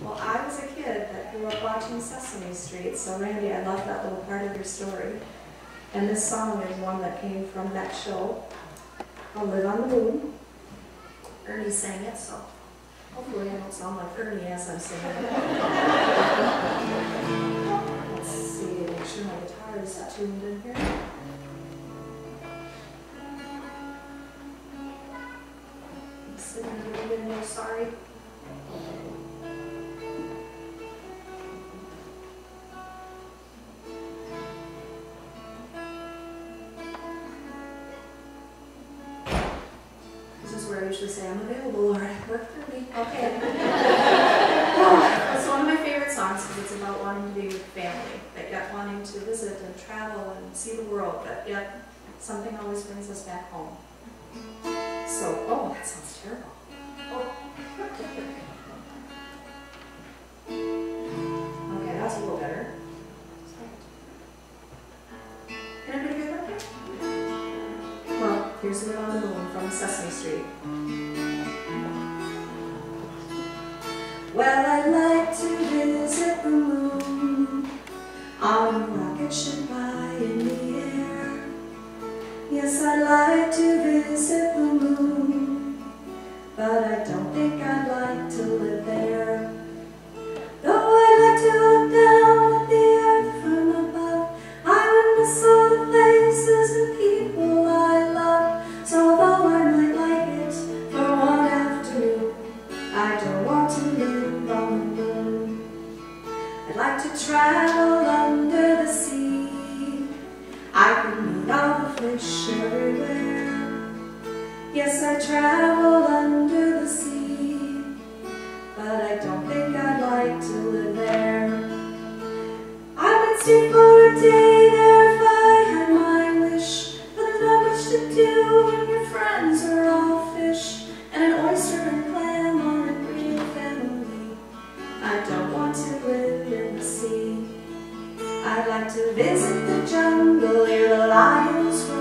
Well, I was a kid that grew up watching Sesame Street, so Randy, I love that little part of your story. And this song is one that came from that show, I'll Live on the Moon. Ernie sang it, so hopefully I don't sound like Ernie as I'm singing it. Let's see, make sure my guitar is tuned in here. Sorry. Where I usually say I'm available, Lord, work through me. Okay. it's one of my favorite songs because it's about wanting to be with family, but yet wanting to visit and travel and see the world, but yet something always brings us back home. So, oh, that sounds terrible. Oh. here's the moon from Sesame Street. Well, I'd like to visit the moon I'd like to travel under the sea. I could meet all the fish everywhere. Yes, I travel under the sea, but I don't think I'd like to live there. I would stay for a day there if I had my wish, but there's not much to do when your friends are I'd like to visit the jungle where the lions